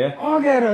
yeah? I'll get her.